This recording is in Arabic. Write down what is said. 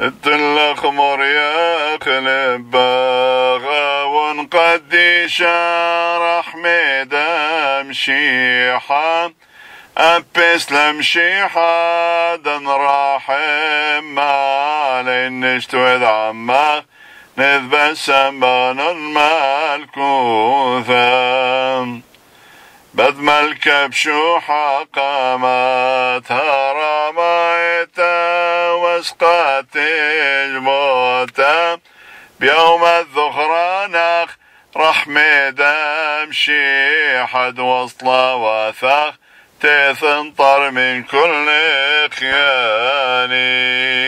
التلخ مرياق لباغا ونقدي شرح ميدام شيحا أبس لمشيحا دن راحم ما لنشت وذ عما نذب سمان المالكوثا بذ ملك بشوحا قامت وسقات الموتى بيوم الذخرانخ رحمة دمشي حد وصلة وثاخ تثنطر من كل خيانين